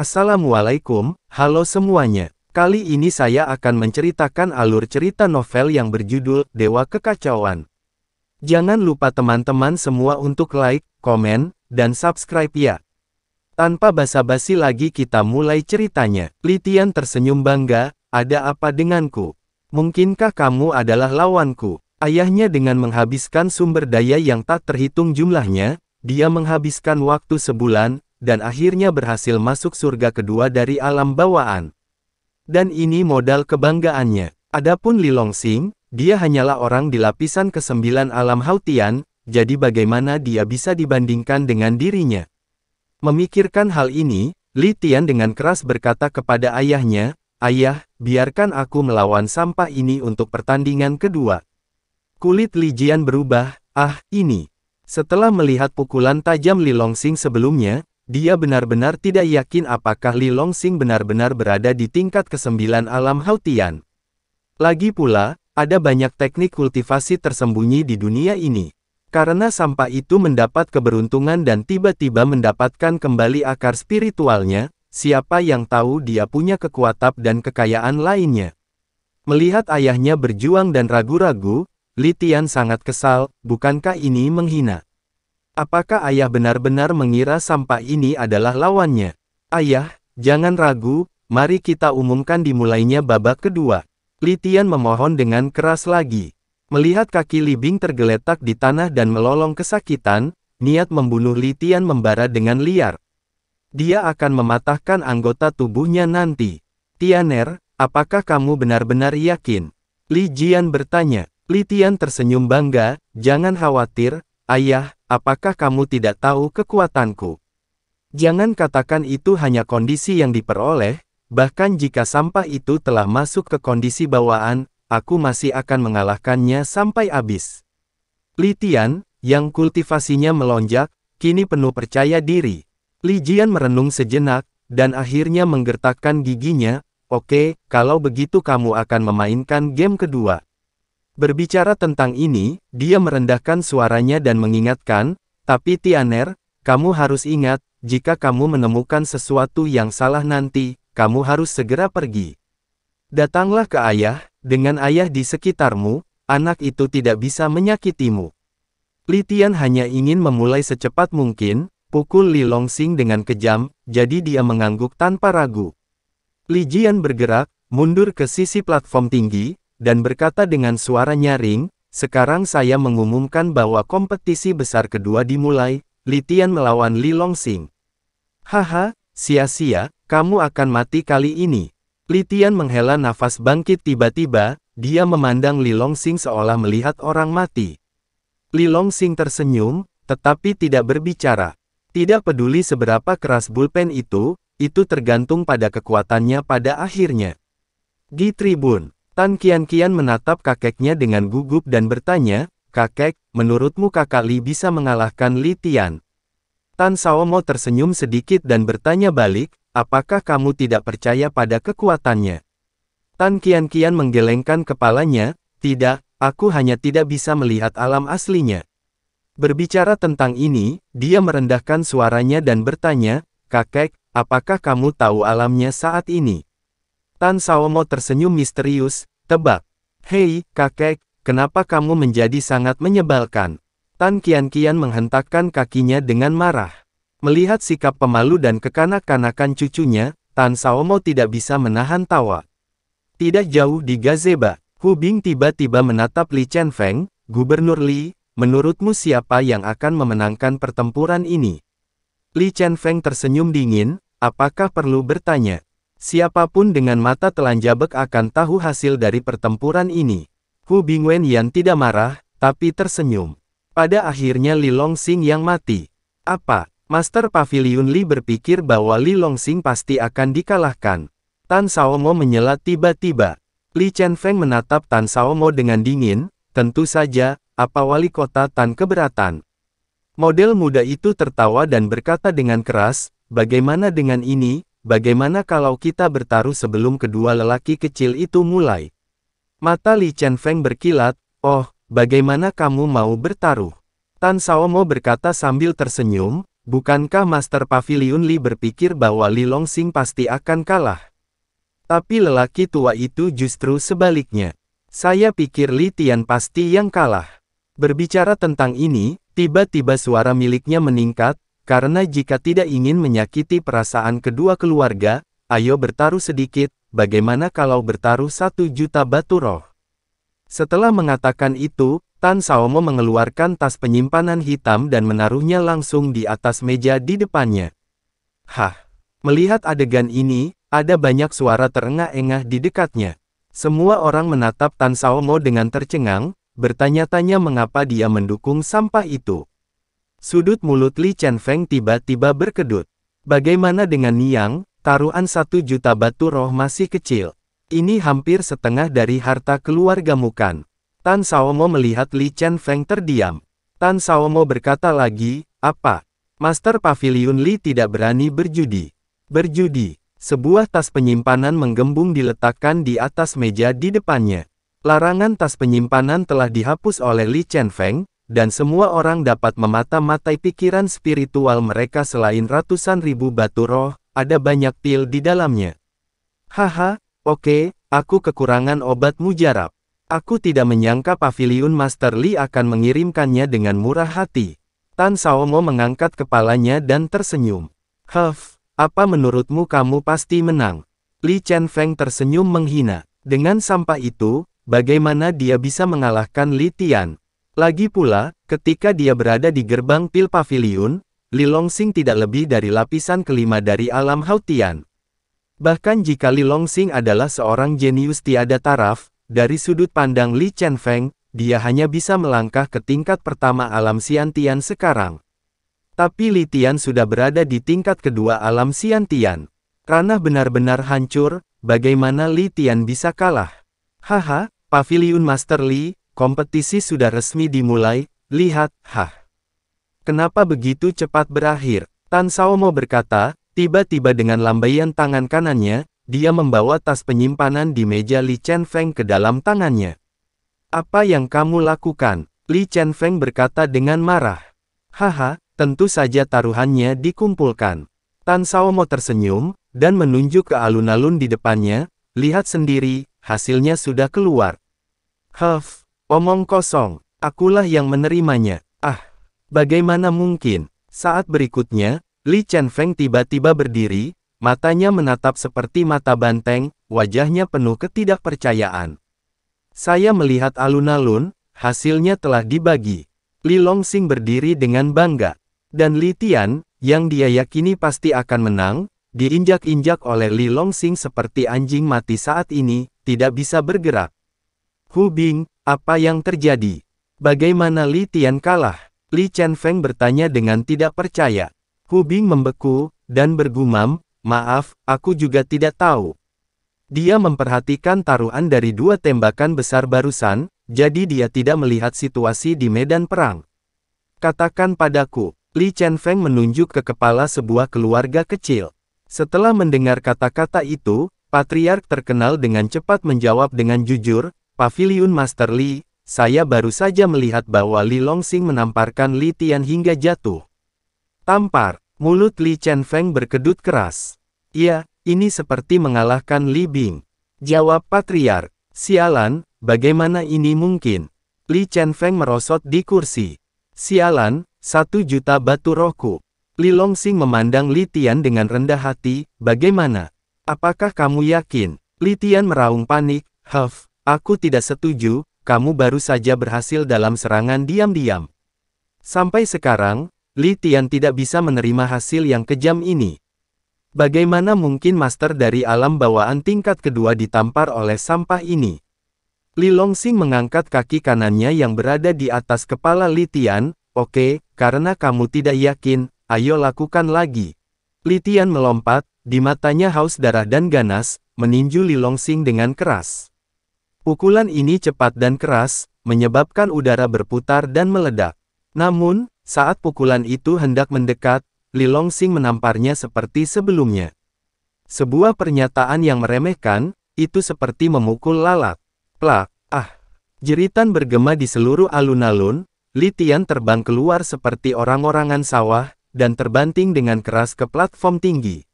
Assalamualaikum, halo semuanya. Kali ini saya akan menceritakan alur cerita novel yang berjudul Dewa Kekacauan. Jangan lupa teman-teman semua untuk like, komen, dan subscribe ya. Tanpa basa-basi lagi kita mulai ceritanya. Litian tersenyum bangga, ada apa denganku? Mungkinkah kamu adalah lawanku? Ayahnya dengan menghabiskan sumber daya yang tak terhitung jumlahnya, dia menghabiskan waktu sebulan, dan akhirnya berhasil masuk surga kedua dari alam bawaan. Dan ini modal kebanggaannya. Adapun Li Longsing, dia hanyalah orang di lapisan kesembilan alam Hautian, jadi bagaimana dia bisa dibandingkan dengan dirinya. Memikirkan hal ini, Li Tian dengan keras berkata kepada ayahnya, Ayah, biarkan aku melawan sampah ini untuk pertandingan kedua. Kulit Li Jian berubah, ah, ini. Setelah melihat pukulan tajam Li Longsing sebelumnya, dia benar-benar tidak yakin apakah Li Longsing benar-benar berada di tingkat kesembilan alam Hautian. Lagi pula, ada banyak teknik kultivasi tersembunyi di dunia ini. Karena sampah itu mendapat keberuntungan dan tiba-tiba mendapatkan kembali akar spiritualnya, siapa yang tahu dia punya kekuatan dan kekayaan lainnya. Melihat ayahnya berjuang dan ragu-ragu, Li Tian sangat kesal, bukankah ini menghina? Apakah ayah benar-benar mengira sampah ini adalah lawannya? Ayah, jangan ragu, mari kita umumkan dimulainya babak kedua. Litian memohon dengan keras lagi. Melihat kaki Li Bing tergeletak di tanah dan melolong kesakitan, niat membunuh Litian membara dengan liar. Dia akan mematahkan anggota tubuhnya nanti. Tianer, apakah kamu benar-benar yakin? Li Jian bertanya. Litian tersenyum bangga, jangan khawatir, ayah, apakah kamu tidak tahu kekuatanku? Jangan katakan itu hanya kondisi yang diperoleh, bahkan jika sampah itu telah masuk ke kondisi bawaan, aku masih akan mengalahkannya sampai habis. Litian, yang kultivasinya melonjak, kini penuh percaya diri. Li Jian merenung sejenak, dan akhirnya menggertakkan giginya, oke, kalau begitu kamu akan memainkan game kedua. Berbicara tentang ini, dia merendahkan suaranya dan mengingatkan, tapi Tianer, kamu harus ingat, jika kamu menemukan sesuatu yang salah nanti, kamu harus segera pergi. Datanglah ke ayah, dengan ayah di sekitarmu, anak itu tidak bisa menyakitimu. Litian hanya ingin memulai secepat mungkin, pukul Li Longsing dengan kejam, jadi dia mengangguk tanpa ragu. Li Jian bergerak, mundur ke sisi platform tinggi, dan berkata dengan suara nyaring, sekarang saya mengumumkan bahwa kompetisi besar kedua dimulai, Litian melawan Li Longsing. Haha, sia-sia, kamu akan mati kali ini. Litian menghela nafas bangkit tiba-tiba, dia memandang Li Longsing seolah melihat orang mati. Li Longsing tersenyum, tetapi tidak berbicara. Tidak peduli seberapa keras bulpen itu, itu tergantung pada kekuatannya pada akhirnya. Di tribun, Tan Kian-Kian menatap kakeknya dengan gugup dan bertanya, Kakek, menurutmu kakak Li bisa mengalahkan Li Tian? Tan Saomo tersenyum sedikit dan bertanya balik, apakah kamu tidak percaya pada kekuatannya? Tan Kian-Kian menggelengkan kepalanya, tidak, aku hanya tidak bisa melihat alam aslinya. Berbicara tentang ini, dia merendahkan suaranya dan bertanya, kakek, apakah kamu tahu alamnya saat ini? Tan Saomo tersenyum misterius, tebak. Hei, kakek, kenapa kamu menjadi sangat menyebalkan? Tan Kian-Kian menghentakkan kakinya dengan marah. Melihat sikap pemalu dan kekanak-kanakan cucunya, Tan Saomo tidak bisa menahan tawa. Tidak jauh di gazeba, Hu Bing tiba-tiba menatap Li Chen Feng, Gubernur Li, menurutmu siapa yang akan memenangkan pertempuran ini? Li Chen Feng tersenyum dingin, apakah perlu bertanya? Siapa pun dengan mata telanjabek akan tahu hasil dari pertempuran ini. Hu Bingwen Yan tidak marah, tapi tersenyum. Pada akhirnya Li Longsing yang mati. Apa? Master Pavilion Li berpikir bahwa Li Longsing pasti akan dikalahkan. Tan Saomo menyela tiba-tiba. Li Chen Feng menatap Tan Saomo dengan dingin, tentu saja, apa wali kota Tan keberatan. Model muda itu tertawa dan berkata dengan keras, bagaimana dengan ini, Bagaimana kalau kita bertaruh sebelum kedua lelaki kecil itu mulai? Mata Li Chen Feng berkilat, oh, bagaimana kamu mau bertaruh? Tan Saomo berkata sambil tersenyum, bukankah Master Pavilion Li berpikir bahwa Li Longsing pasti akan kalah? Tapi lelaki tua itu justru sebaliknya. Saya pikir Li Tian pasti yang kalah. Berbicara tentang ini, tiba-tiba suara miliknya meningkat, karena jika tidak ingin menyakiti perasaan kedua keluarga, ayo bertaruh sedikit, bagaimana kalau bertaruh satu juta batu roh? Setelah mengatakan itu, Tan Saomo mengeluarkan tas penyimpanan hitam dan menaruhnya langsung di atas meja di depannya. Hah! Melihat adegan ini, ada banyak suara terengah-engah di dekatnya. Semua orang menatap Tan Saomo dengan tercengang, bertanya-tanya mengapa dia mendukung sampah itu. Sudut mulut Li Chen Feng tiba-tiba berkedut. Bagaimana dengan Niang, taruhan satu juta batu roh masih kecil. Ini hampir setengah dari harta keluarga Mukan. Tan Saomo melihat Li Chen Feng terdiam. Tan Saomo berkata lagi, apa? Master Pavilion Li tidak berani berjudi. Berjudi. Sebuah tas penyimpanan menggembung diletakkan di atas meja di depannya. Larangan tas penyimpanan telah dihapus oleh Li Chen Feng, dan semua orang dapat memata-matai pikiran spiritual mereka selain ratusan ribu batu roh, ada banyak pil di dalamnya. Haha, oke, aku kekurangan obat mujarab. Aku tidak menyangka Pavilion Master Li akan mengirimkannya dengan murah hati. Tan Saomo mengangkat kepalanya dan tersenyum. Huff, apa menurutmu kamu pasti menang? Li Chen Feng tersenyum menghina. Dengan sampah itu, bagaimana dia bisa mengalahkan Li Tian? Lagi pula, ketika dia berada di gerbang pil pavilion, Li Longsing tidak lebih dari lapisan kelima dari alam Hautian. Bahkan jika Li Longsing adalah seorang jenius tiada taraf, dari sudut pandang Li Chen Feng, dia hanya bisa melangkah ke tingkat pertama alam Xiantian sekarang. Tapi Li Tian sudah berada di tingkat kedua alam Xiantian. Ranah benar-benar hancur, bagaimana Li Tian bisa kalah? Haha, Pavilion Master Li, kompetisi sudah resmi dimulai, lihat, hah. Kenapa begitu cepat berakhir? Tan Saomo berkata, tiba-tiba dengan lambaian tangan kanannya, dia membawa tas penyimpanan di meja Li Chen Feng ke dalam tangannya. Apa yang kamu lakukan? Li Chen Feng berkata dengan marah. Haha, Tentu saja taruhannya dikumpulkan. Tan Saomo tersenyum, dan menunjuk ke alun-alun di depannya, lihat sendiri, hasilnya sudah keluar. Huff, omong kosong, akulah yang menerimanya. Ah, bagaimana mungkin? Saat berikutnya, Li Chen Feng tiba-tiba berdiri, matanya menatap seperti mata banteng, wajahnya penuh ketidakpercayaan. Saya melihat alun-alun, hasilnya telah dibagi. Li Longsing berdiri dengan bangga. Dan Li Tian, yang dia yakini pasti akan menang, diinjak-injak oleh Li Longsing seperti anjing mati saat ini, tidak bisa bergerak. Hu Bing, apa yang terjadi? Bagaimana Li Tian kalah? Li Chen Feng bertanya dengan tidak percaya. Hu Bing membeku, dan bergumam, maaf, aku juga tidak tahu. Dia memperhatikan taruhan dari dua tembakan besar barusan, jadi dia tidak melihat situasi di medan perang. Katakan padaku, Li Chen Feng menunjuk ke kepala sebuah keluarga kecil. Setelah mendengar kata-kata itu, Patriark terkenal dengan cepat menjawab dengan jujur, Pavilion Master Li, saya baru saja melihat bahwa Li Longsing menamparkan Li Tian hingga jatuh. Tampar, mulut Li Chen Feng berkedut keras. Iya, ini seperti mengalahkan Li Bing. Jawab Patriark, sialan, bagaimana ini mungkin? Li Chen Feng merosot di kursi. Sialan, satu juta batu rohku. Li Longsing memandang Li Tian dengan rendah hati, bagaimana? Apakah kamu yakin? Li Tian meraung panik, Huff, aku tidak setuju, kamu baru saja berhasil dalam serangan diam-diam. Sampai sekarang, Li Tian tidak bisa menerima hasil yang kejam ini. Bagaimana mungkin master dari alam bawaan tingkat kedua ditampar oleh sampah ini? Li Longsing mengangkat kaki kanannya yang berada di atas kepala Li Tian, Oke, karena kamu tidak yakin, ayo lakukan lagi. Litian melompat, di matanya haus darah dan ganas, meninju Li Longsing dengan keras. Pukulan ini cepat dan keras, menyebabkan udara berputar dan meledak. Namun, saat pukulan itu hendak mendekat, Li Longsing menamparnya seperti sebelumnya. Sebuah pernyataan yang meremehkan, itu seperti memukul lalat. Plak, ah. Jeritan bergema di seluruh alun-alun, Li Tian terbang keluar seperti orang-orangan sawah, dan terbanting dengan keras ke platform tinggi.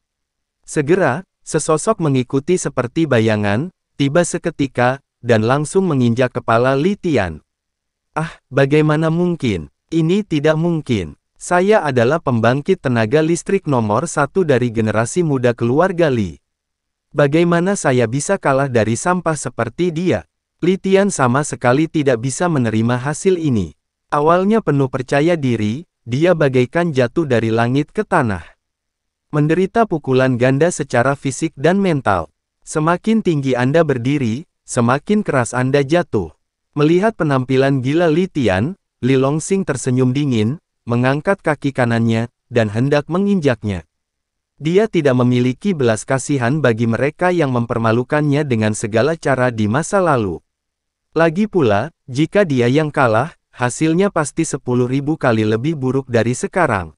Segera, sesosok mengikuti seperti bayangan, tiba seketika, dan langsung menginjak kepala Li Tian. Ah, bagaimana mungkin? Ini tidak mungkin. Saya adalah pembangkit tenaga listrik nomor satu dari generasi muda keluarga Li. Bagaimana saya bisa kalah dari sampah seperti dia? Li Tian sama sekali tidak bisa menerima hasil ini. Awalnya penuh percaya diri, dia bagaikan jatuh dari langit ke tanah. Menderita pukulan ganda secara fisik dan mental. Semakin tinggi Anda berdiri, semakin keras Anda jatuh. Melihat penampilan gila Li Tian, Li Longsing tersenyum dingin, mengangkat kaki kanannya, dan hendak menginjaknya. Dia tidak memiliki belas kasihan bagi mereka yang mempermalukannya dengan segala cara di masa lalu. Lagi pula, jika dia yang kalah, hasilnya pasti sepuluh ribu kali lebih buruk dari sekarang.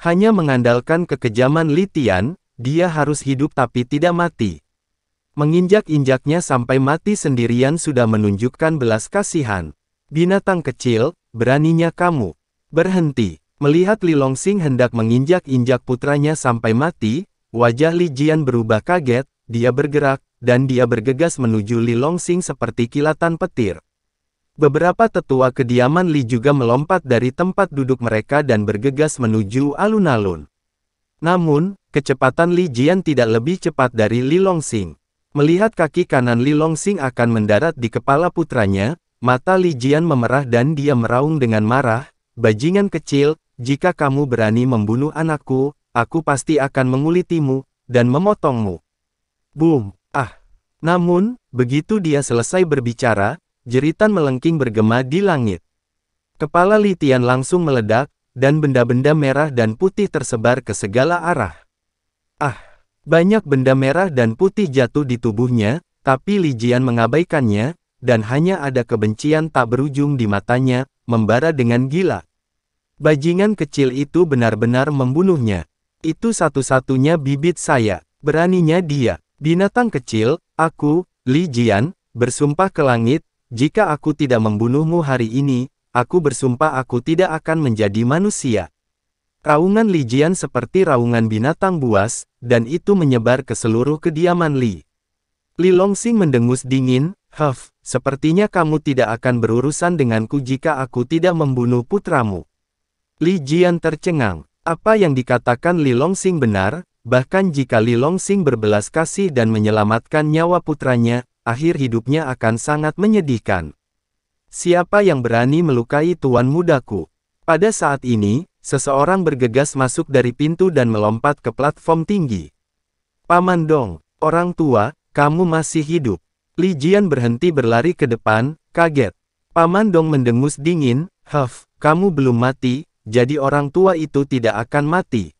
Hanya mengandalkan kekejaman Litian, dia harus hidup tapi tidak mati. Menginjak-injaknya sampai mati sendirian sudah menunjukkan belas kasihan. Binatang kecil, beraninya kamu. Berhenti. Melihat Li Longsing hendak menginjak-injak putranya sampai mati, wajah Li Jian berubah kaget, dia bergerak, dan dia bergegas menuju Li Longsing seperti kilatan petir. Beberapa tetua kediaman Li juga melompat dari tempat duduk mereka dan bergegas menuju alun-alun. Namun, kecepatan Li Jian tidak lebih cepat dari Li Longsing. Melihat kaki kanan Li Longsing akan mendarat di kepala putranya, mata Li Jian memerah dan dia meraung dengan marah, Bajingan kecil, jika kamu berani membunuh anakku, aku pasti akan mengulitimu, dan memotongmu. Boom! Ah! Namun, begitu dia selesai berbicara, jeritan melengking bergema di langit. Kepala Litian langsung meledak, dan benda-benda merah dan putih tersebar ke segala arah. Ah! Banyak benda merah dan putih jatuh di tubuhnya, tapi Lijian mengabaikannya, dan hanya ada kebencian tak berujung di matanya, membara dengan gila. Bajingan kecil itu benar-benar membunuhnya. Itu satu-satunya bibit saya. Beraninya dia, binatang kecil, aku, Li Jian, bersumpah ke langit, jika aku tidak membunuhmu hari ini, aku bersumpah aku tidak akan menjadi manusia. Raungan Li Jian seperti raungan binatang buas, dan itu menyebar ke seluruh kediaman Li. Li Longsing mendengus dingin, Huff, sepertinya kamu tidak akan berurusan denganku jika aku tidak membunuh putramu. Li Jian tercengang. Apa yang dikatakan Li Longsing benar, bahkan jika Li Longsing berbelas kasih dan menyelamatkan nyawa putranya, akhir hidupnya akan sangat menyedihkan. Siapa yang berani melukai tuan mudaku? Pada saat ini, seseorang bergegas masuk dari pintu dan melompat ke platform tinggi. Paman Dong, orang tua, kamu masih hidup. Li Jian berhenti berlari ke depan, kaget. Paman Dong mendengus dingin, Huff, kamu belum mati, jadi orang tua itu tidak akan mati.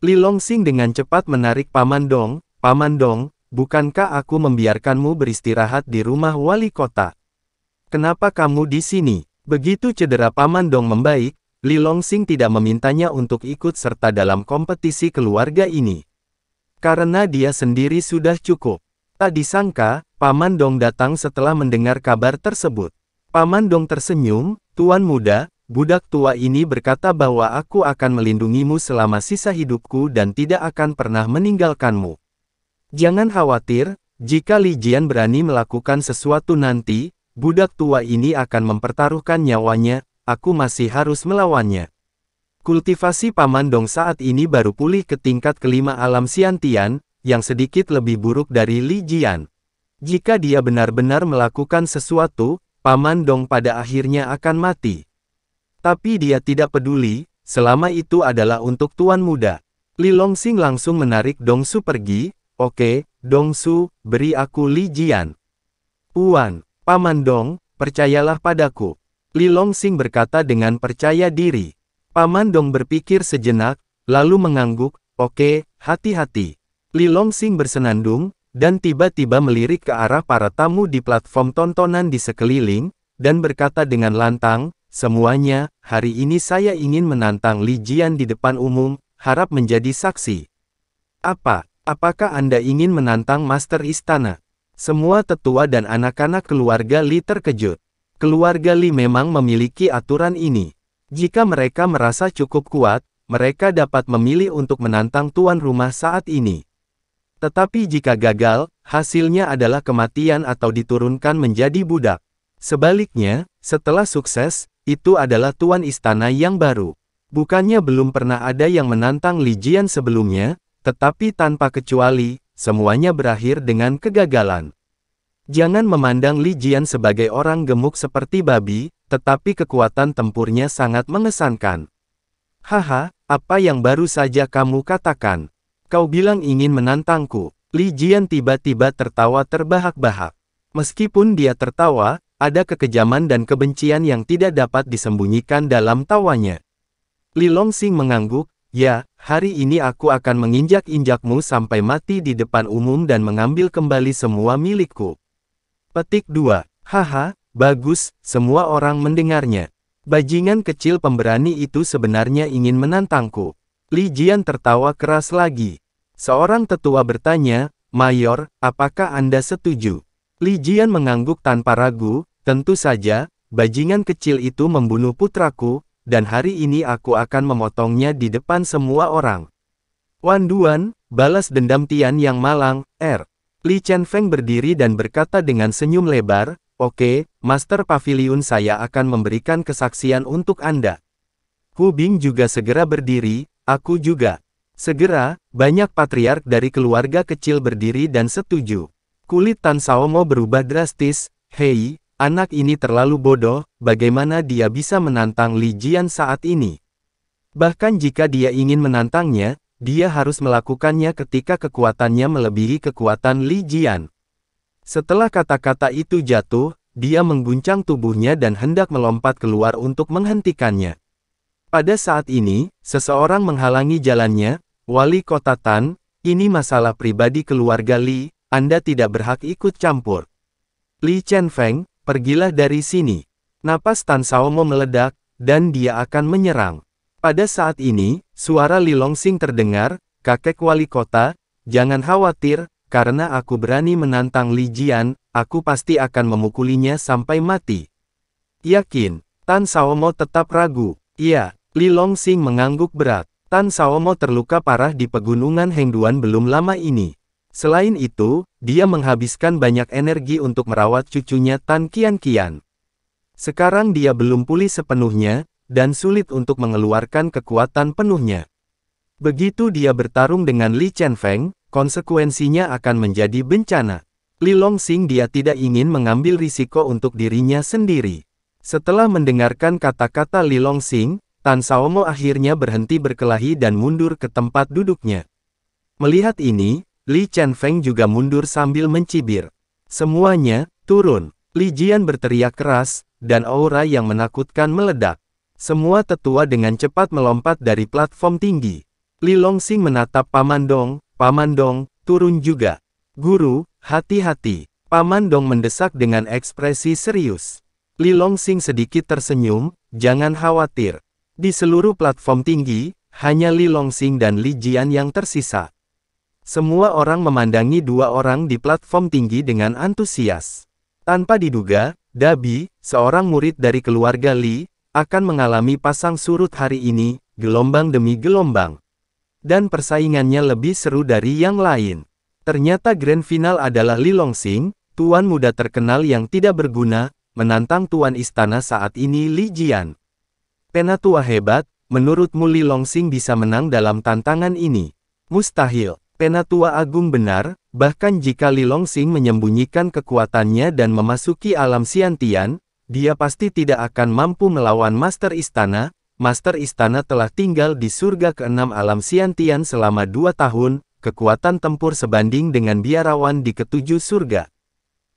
Li Longsing dengan cepat menarik Paman Dong, Paman Dong, bukankah aku membiarkanmu beristirahat di rumah wali kota? Kenapa kamu di sini? Begitu cedera Paman Dong membaik, Li Longsing tidak memintanya untuk ikut serta dalam kompetisi keluarga ini. Karena dia sendiri sudah cukup. Tak disangka, Paman Dong datang setelah mendengar kabar tersebut. Paman Dong tersenyum, Tuan muda, budak tua ini berkata bahwa aku akan melindungimu selama sisa hidupku dan tidak akan pernah meninggalkanmu. Jangan khawatir, jika Li Jian berani melakukan sesuatu nanti, budak tua ini akan mempertaruhkan nyawanya, aku masih harus melawannya. Kultivasi Paman Dong saat ini baru pulih ke tingkat kelima alam Siantian, yang sedikit lebih buruk dari Li Jian. Jika dia benar-benar melakukan sesuatu, Paman Dong pada akhirnya akan mati. Tapi dia tidak peduli, selama itu adalah untuk tuan muda. Li Longsing langsung menarik Dong Su pergi, oke, Dong Su, beri aku Li Jian. Puan, Paman Dong, percayalah padaku. Li Longsing berkata dengan percaya diri. Paman Dong berpikir sejenak, lalu mengangguk, oke, hati-hati. Li Longsing bersenandung, dan tiba-tiba melirik ke arah para tamu di platform tontonan di sekeliling, dan berkata dengan lantang, semuanya, hari ini saya ingin menantang Li Jian di depan umum, harap menjadi saksi. Apa? Apakah Anda ingin menantang Master Istana? Semua tetua dan anak-anak keluarga Li terkejut. Keluarga Li memang memiliki aturan ini. Jika mereka merasa cukup kuat, mereka dapat memilih untuk menantang tuan rumah saat ini. Tetapi jika gagal, hasilnya adalah kematian atau diturunkan menjadi budak. Sebaliknya, setelah sukses, itu adalah tuan istana yang baru. Bukannya belum pernah ada yang menantang Li Jian sebelumnya, tetapi tanpa kecuali, semuanya berakhir dengan kegagalan. Jangan memandang Li Jian sebagai orang gemuk seperti babi, tetapi kekuatan tempurnya sangat mengesankan. Haha, apa yang baru saja kamu katakan? Kau bilang ingin menantangku. Li Jian tiba-tiba tertawa terbahak-bahak. Meskipun dia tertawa, ada kekejaman dan kebencian yang tidak dapat disembunyikan dalam tawanya. Li Longsing mengangguk, ya, hari ini aku akan menginjak-injakmu sampai mati di depan umum dan mengambil kembali semua milikku. Petik 2. Haha, bagus, semua orang mendengarnya. Bajingan kecil pemberani itu sebenarnya ingin menantangku. Li Jian tertawa keras lagi. Seorang tetua bertanya, Mayor, apakah Anda setuju? Li Jian mengangguk tanpa ragu, tentu saja, bajingan kecil itu membunuh putraku, dan hari ini aku akan memotongnya di depan semua orang. Wan Duan, balas dendam Tian yang malang, R. Li Chen Feng berdiri dan berkata dengan senyum lebar, Oke, Master Pavilion saya akan memberikan kesaksian untuk Anda. Hu Bing juga segera berdiri, aku juga. Segera, banyak patriark dari keluarga kecil berdiri dan setuju. Kulit Tan Saomo berubah drastis, hei, anak ini terlalu bodoh, bagaimana dia bisa menantang Li Jian saat ini? Bahkan jika dia ingin menantangnya, dia harus melakukannya ketika kekuatannya melebihi kekuatan Li Jian. Setelah kata-kata itu jatuh, dia mengguncang tubuhnya dan hendak melompat keluar untuk menghentikannya. Pada saat ini, seseorang menghalangi jalannya, Wali Kota Tan, ini masalah pribadi keluarga Li, Anda tidak berhak ikut campur. Li Chen Feng, pergilah dari sini. Napas Tan Saomo meledak, dan dia akan menyerang. Pada saat ini, suara Li Longsing terdengar, kakek wali kota, jangan khawatir, karena aku berani menantang Li Jian, aku pasti akan memukulinya sampai mati. Yakin, Tan Saomo tetap ragu. Iya, Li Longsing mengangguk berat. Tan Saomo terluka parah di pegunungan Hengduan belum lama ini. Selain itu, dia menghabiskan banyak energi untuk merawat cucunya Tan Kian Kian. Sekarang dia belum pulih sepenuhnya, dan sulit untuk mengeluarkan kekuatan penuhnya. Begitu dia bertarung dengan Li Chen Feng, konsekuensinya akan menjadi bencana. Li Longsing dia tidak ingin mengambil risiko untuk dirinya sendiri. Setelah mendengarkan kata-kata Li Longsing, Tan Saomo akhirnya berhenti berkelahi dan mundur ke tempat duduknya. Melihat ini, Li Chen Feng juga mundur sambil mencibir. Semuanya, turun. Li Jian berteriak keras, dan aura yang menakutkan meledak. Semua tetua dengan cepat melompat dari platform tinggi. Li Longsing menatap Paman Dong, Paman Dong, turun juga. Guru, hati-hati. Paman Dong mendesak dengan ekspresi serius. Li Longsing sedikit tersenyum, jangan khawatir. Di seluruh platform tinggi, hanya Li Longsing dan Li Jian yang tersisa. Semua orang memandangi dua orang di platform tinggi dengan antusias. Tanpa diduga, Dabi, seorang murid dari keluarga Li, akan mengalami pasang surut hari ini, gelombang demi gelombang dan persaingannya lebih seru dari yang lain. Ternyata grand final adalah Li Longsing, tuan muda terkenal yang tidak berguna, menantang tuan istana saat ini Li Jian. Penatua hebat, menurutmu Li Longsing bisa menang dalam tantangan ini? Mustahil. Penatua agung benar, bahkan jika Li Longsing menyembunyikan kekuatannya dan memasuki alam Siantian, dia pasti tidak akan mampu melawan Master Istana, Master Istana telah tinggal di surga keenam alam Siantian selama dua tahun, kekuatan tempur sebanding dengan biarawan di ketujuh surga.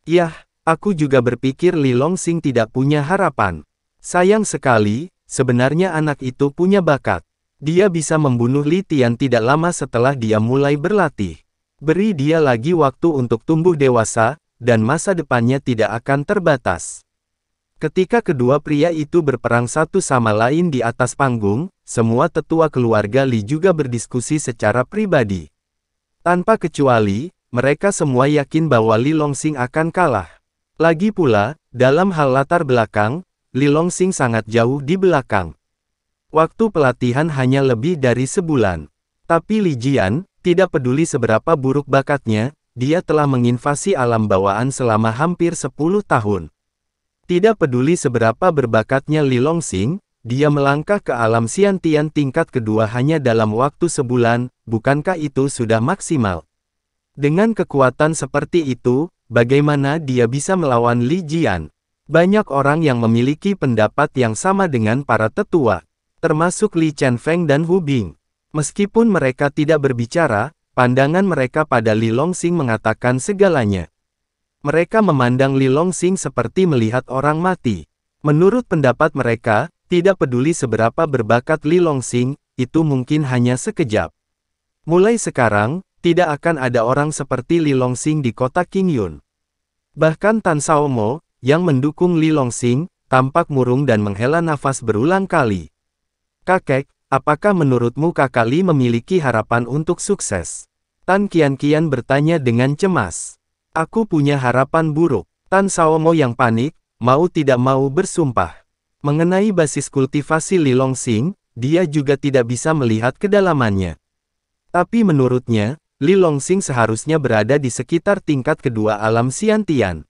Yah, aku juga berpikir Li Longsing tidak punya harapan. Sayang sekali, sebenarnya anak itu punya bakat. Dia bisa membunuh Li Tian tidak lama setelah dia mulai berlatih. Beri dia lagi waktu untuk tumbuh dewasa, dan masa depannya tidak akan terbatas. Ketika kedua pria itu berperang satu sama lain di atas panggung, semua tetua keluarga Li juga berdiskusi secara pribadi. Tanpa kecuali, mereka semua yakin bahwa Li Longsing akan kalah. Lagi pula, dalam hal latar belakang, Li Longsing sangat jauh di belakang. Waktu pelatihan hanya lebih dari sebulan. Tapi Li Jian, tidak peduli seberapa buruk bakatnya, dia telah menginvasi alam bawaan selama hampir 10 tahun. Tidak peduli seberapa berbakatnya Li Longsing, dia melangkah ke alam Xiantian tingkat kedua hanya dalam waktu sebulan, bukankah itu sudah maksimal? Dengan kekuatan seperti itu, bagaimana dia bisa melawan Li Jian? Banyak orang yang memiliki pendapat yang sama dengan para tetua termasuk Li Feng dan Hu Bing. Meskipun mereka tidak berbicara, pandangan mereka pada Li Longsing mengatakan segalanya. Mereka memandang Li Longsing seperti melihat orang mati. Menurut pendapat mereka, tidak peduli seberapa berbakat Li Longsing, itu mungkin hanya sekejap. Mulai sekarang, tidak akan ada orang seperti Li Longsing di kota Qingyun. Bahkan Tan Saomo, yang mendukung Li Longsing, tampak murung dan menghela nafas berulang kali. Kakek, apakah menurutmu Kakak Li memiliki harapan untuk sukses? Tan Kian-Kian bertanya dengan cemas. Aku punya harapan buruk. Tan Saomo yang panik, mau tidak mau bersumpah. Mengenai basis kultivasi Li Longsing, dia juga tidak bisa melihat kedalamannya. Tapi menurutnya, Li Longsing seharusnya berada di sekitar tingkat kedua alam Xiantian.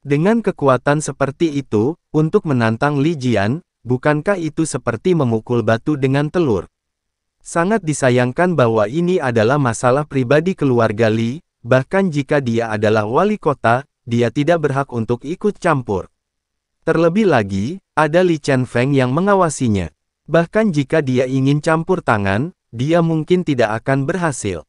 Dengan kekuatan seperti itu, untuk menantang Li Jian, Bukankah itu seperti memukul batu dengan telur? Sangat disayangkan bahwa ini adalah masalah pribadi keluarga Li, bahkan jika dia adalah wali kota, dia tidak berhak untuk ikut campur. Terlebih lagi, ada Li Chen Feng yang mengawasinya. Bahkan jika dia ingin campur tangan, dia mungkin tidak akan berhasil.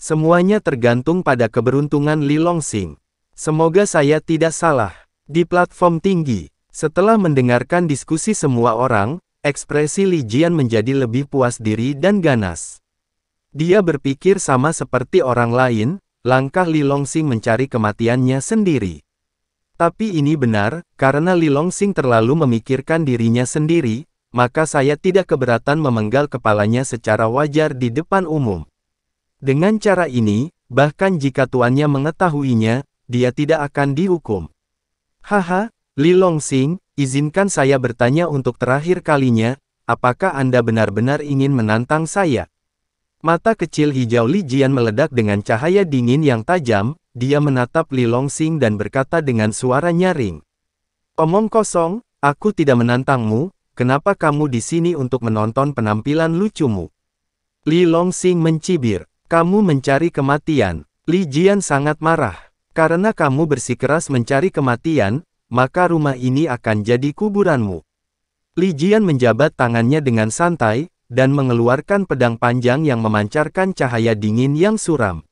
Semuanya tergantung pada keberuntungan Li Longsing. Semoga saya tidak salah. Di platform tinggi, setelah mendengarkan diskusi semua orang, ekspresi Li Jian menjadi lebih puas diri dan ganas. Dia berpikir sama seperti orang lain, langkah Li Longsing mencari kematiannya sendiri. Tapi ini benar, karena Li Longsing terlalu memikirkan dirinya sendiri, maka saya tidak keberatan memenggal kepalanya secara wajar di depan umum. Dengan cara ini, bahkan jika tuannya mengetahuinya, dia tidak akan dihukum. Haha, Li Longsing, izinkan saya bertanya untuk terakhir kalinya, apakah Anda benar-benar ingin menantang saya? Mata kecil hijau Li Jian meledak dengan cahaya dingin yang tajam, dia menatap Li Longsing dan berkata dengan suara nyaring. Omong kosong, aku tidak menantangmu, kenapa kamu di sini untuk menonton penampilan lucumu? Li Longsing mencibir, kamu mencari kematian. Li Jian sangat marah. Karena kamu bersikeras mencari kematian, maka rumah ini akan jadi kuburanmu. Li Jian menjabat tangannya dengan santai, dan mengeluarkan pedang panjang yang memancarkan cahaya dingin yang suram.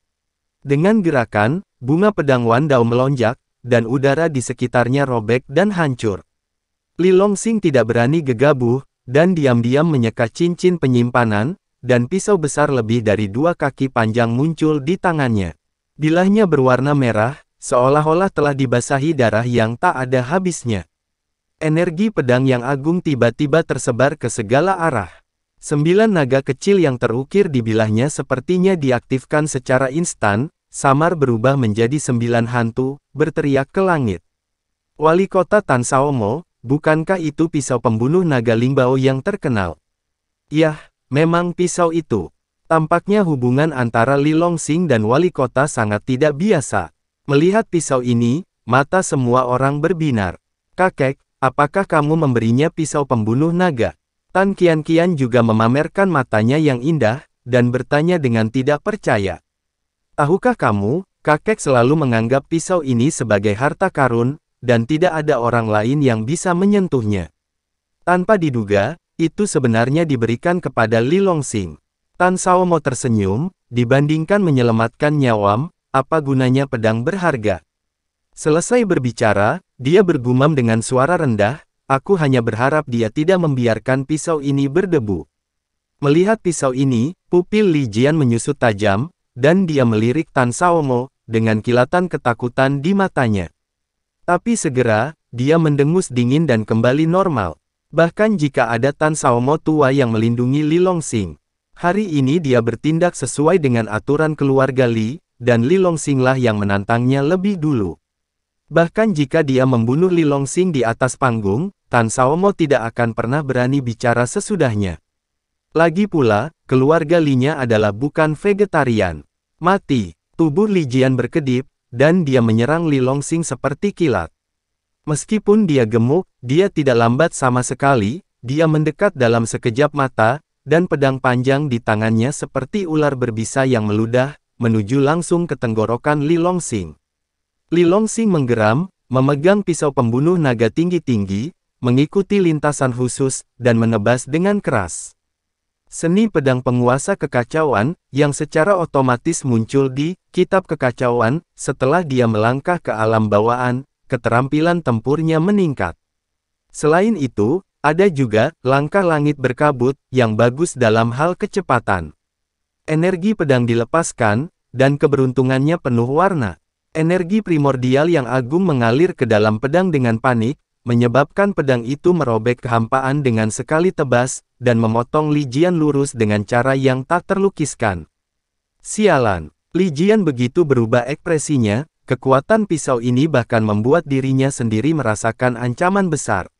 Dengan gerakan, bunga pedang Wandao melonjak, dan udara di sekitarnya robek dan hancur. Li Longsing tidak berani gegabah, dan diam-diam menyeka cincin penyimpanan, dan pisau besar lebih dari dua kaki panjang muncul di tangannya. Bilahnya berwarna merah, seolah-olah telah dibasahi darah yang tak ada habisnya. Energi pedang yang agung tiba-tiba tersebar ke segala arah. Sembilan naga kecil yang terukir di bilahnya sepertinya diaktifkan secara instan, samar berubah menjadi sembilan hantu, berteriak ke langit. Wali kota Tan Saomo, bukankah itu pisau pembunuh naga Lingbao yang terkenal? Yah, memang pisau itu. Tampaknya hubungan antara Li Longsing dan wali kota sangat tidak biasa. Melihat pisau ini, mata semua orang berbinar. Kakek, apakah kamu memberinya pisau pembunuh naga? Tan Kian-Kian juga memamerkan matanya yang indah, dan bertanya dengan tidak percaya. Tahukah kamu, kakek selalu menganggap pisau ini sebagai harta karun, dan tidak ada orang lain yang bisa menyentuhnya. Tanpa diduga, itu sebenarnya diberikan kepada Li Longsing. Tan Saomo tersenyum, dibandingkan menyelamatkan nyawam, apa gunanya pedang berharga? Selesai berbicara, dia bergumam dengan suara rendah, aku hanya berharap dia tidak membiarkan pisau ini berdebu. Melihat pisau ini, pupil Li Jian menyusut tajam, dan dia melirik Tan Saomo, dengan kilatan ketakutan di matanya. Tapi segera, dia mendengus dingin dan kembali normal. Bahkan jika ada Tan Saomo tua yang melindungi Li Longsing. Hari ini dia bertindak sesuai dengan aturan keluarga Li, dan Li Longsinglah yang menantangnya lebih dulu. Bahkan jika dia membunuh Li Longsing di atas panggung, Tan Saomo tidak akan pernah berani bicara sesudahnya. Lagi pula, keluarga Linya adalah bukan vegetarian. Mati, tubuh Li Jian berkedip, dan dia menyerang Li Longsing seperti kilat. Meskipun dia gemuk, dia tidak lambat sama sekali, dia mendekat dalam sekejap mata, dan pedang panjang di tangannya seperti ular berbisa yang meludah, menuju langsung ke tenggorokan Li Longsing. Li Longsing menggeram, memegang pisau pembunuh naga tinggi-tinggi, mengikuti lintasan khusus, dan menebas dengan keras. Seni pedang penguasa kekacauan, yang secara otomatis muncul di Kitab Kekacauan, setelah dia melangkah ke alam bawaan, keterampilan tempurnya meningkat. Selain itu, ada juga langkah langit berkabut yang bagus dalam hal kecepatan. Energi pedang dilepaskan, dan keberuntungannya penuh warna. Energi primordial yang agung mengalir ke dalam pedang dengan panik, menyebabkan pedang itu merobek kehampaan dengan sekali tebas, dan memotong Li Jian lurus dengan cara yang tak terlukiskan. Sialan, Li Jian begitu berubah ekspresinya, kekuatan pisau ini bahkan membuat dirinya sendiri merasakan ancaman besar.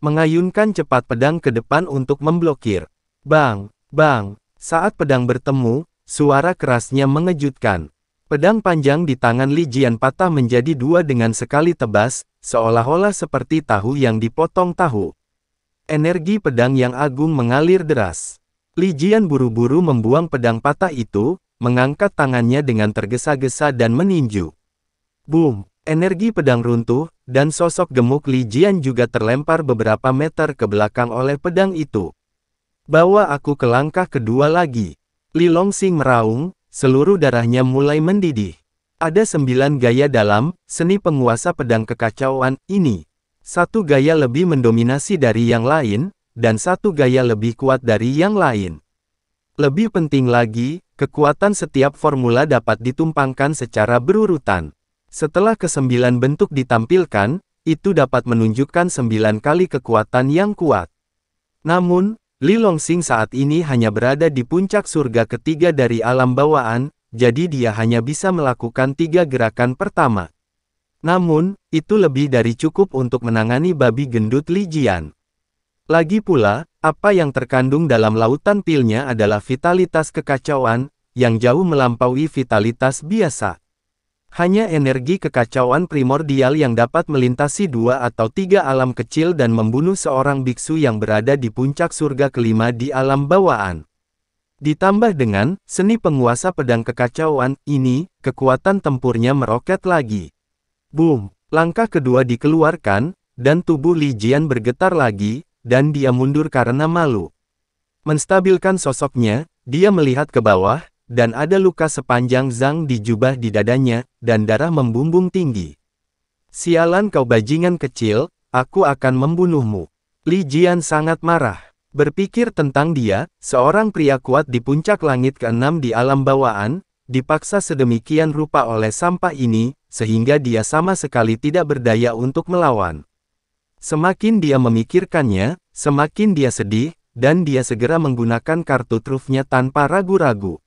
Mengayunkan cepat pedang ke depan untuk memblokir. Bang, bang, saat pedang bertemu, suara kerasnya mengejutkan. Pedang panjang di tangan Li Jian patah menjadi dua dengan sekali tebas, seolah-olah seperti tahu yang dipotong tahu. Energi pedang yang agung mengalir deras. Li Jian buru-buru membuang pedang patah itu, mengangkat tangannya dengan tergesa-gesa dan meninju. Boom! Energi pedang runtuh, dan sosok gemuk Li Jian juga terlempar beberapa meter ke belakang oleh pedang itu. Bawa aku ke langkah kedua lagi. Li Longsing meraung, Seluruh darahnya mulai mendidih. Ada sembilan gaya dalam, seni penguasa pedang kekacauan, ini. Satu gaya lebih mendominasi dari yang lain, dan satu gaya lebih kuat dari yang lain. Lebih penting lagi, kekuatan setiap formula dapat ditumpangkan secara berurutan. Setelah kesembilan bentuk ditampilkan, itu dapat menunjukkan sembilan kali kekuatan yang kuat. Namun, Li Longsing saat ini hanya berada di puncak surga ketiga dari alam bawaan, jadi dia hanya bisa melakukan tiga gerakan pertama. Namun, itu lebih dari cukup untuk menangani babi gendut Li Jian. Lagi pula, apa yang terkandung dalam lautan pilnya adalah vitalitas kekacauan, yang jauh melampaui vitalitas biasa. Hanya energi kekacauan primordial yang dapat melintasi dua atau tiga alam kecil dan membunuh seorang biksu yang berada di puncak surga kelima di alam bawaan. Ditambah dengan seni penguasa pedang kekacauan ini, kekuatan tempurnya meroket lagi. Boom! Langkah kedua dikeluarkan, dan tubuh Li Jian bergetar lagi, dan dia mundur karena malu. Menstabilkan sosoknya, dia melihat ke bawah, dan ada luka sepanjang zang di jubah di dadanya, dan darah membumbung tinggi. Sialan kau bajingan kecil, aku akan membunuhmu. Li Jian sangat marah. Berpikir tentang dia, seorang pria kuat di puncak langit keenam di alam bawaan, dipaksa sedemikian rupa oleh sampah ini, sehingga dia sama sekali tidak berdaya untuk melawan. Semakin dia memikirkannya, semakin dia sedih, dan dia segera menggunakan kartu trufnya tanpa ragu-ragu.